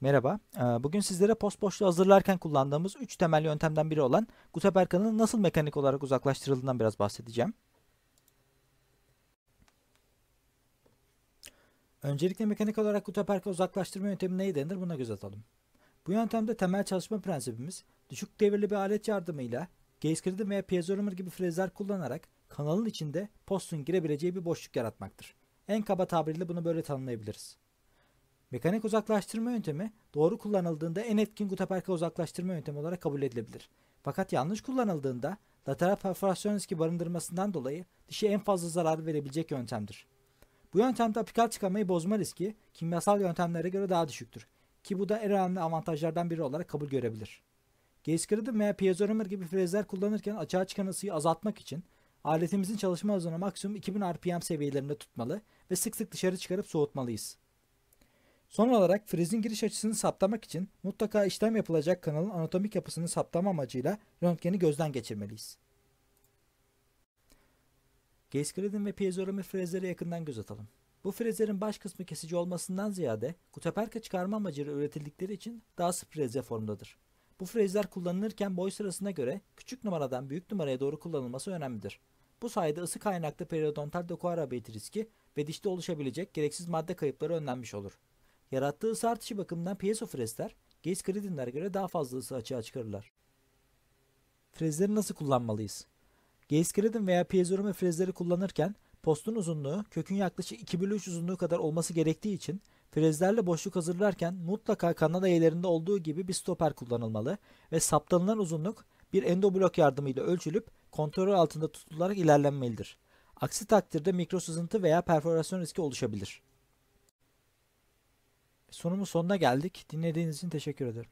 Merhaba. Ee, Bugün sizlere post boşluğu hazırlarken kullandığımız 3 temel yöntemden biri olan Gutenberg kanalının nasıl mekanik olarak uzaklaştırıldığından biraz bahsedeceğim. Öncelikle mekanik olarak Gutenberg'e uzaklaştırma yöntemi neyi denir buna göz atalım. Bu yöntemde temel çalışma prensibimiz düşük devirli bir alet yardımıyla gaze veya piezoramer gibi frezler kullanarak kanalın içinde postun girebileceği bir boşluk yaratmaktır. En kaba tabirle bunu böyle tanımlayabiliriz. Mekanik uzaklaştırma yöntemi doğru kullanıldığında en etkin Gutenberg'e uzaklaştırma yöntemi olarak kabul edilebilir. Fakat yanlış kullanıldığında lateral perforasyon riski barındırmasından dolayı dişe en fazla zarar verebilecek yöntemdir. Bu yöntemde apikal çıkamayı bozma riski kimyasal yöntemlere göre daha düşüktür ki bu da en önemli avantajlardan biri olarak kabul görebilir. Grid'in veya piezoramer gibi frezler kullanırken açığa çıkan ısıyı azaltmak için aletimizin çalışma hızını maksimum 2000 RPM seviyelerinde tutmalı ve sık sık dışarı çıkarıp soğutmalıyız. Son olarak frizin giriş açısını saptamak için mutlaka işlem yapılacak kanalın anatomik yapısını saptama amacıyla röntgeni gözden geçirmeliyiz. Gaze gridin ve piezoramer frezlere yakından göz atalım. Bu frezlerin baş kısmı kesici olmasından ziyade Gutenberg'e çıkarma amacıyla üretildikleri için daha sık freze formdadır. Bu frezler kullanılırken boy sırasına göre küçük numaradan büyük numaraya doğru kullanılması önemlidir. Bu sayede ısı kaynaklı periodontal doku arabiyeti riski ve dişte oluşabilecek gereksiz madde kayıpları önlenmiş olur. Yarattığı ısı artışı bakımından piezo frezler gaze gridinlere göre daha fazla ısı açığa çıkarırlar. Frezleri nasıl kullanmalıyız? Gaze gridin veya piezoramer frezleri kullanırken postun uzunluğu kökün yaklaşık 2 bölü 3 uzunluğu kadar olması gerektiği için frezlerle boşluk hazırlarken mutlaka kanal eğlerinde olduğu gibi bir stoper kullanılmalı ve saptanılan uzunluk bir endoblok yardımıyla ölçülüp kontrol altında tutularak ilerlenmelidir. Aksi takdirde mikro sızıntı veya perforasyon riski oluşabilir. Sonumun sonuna geldik. Dinlediğiniz için teşekkür ederim.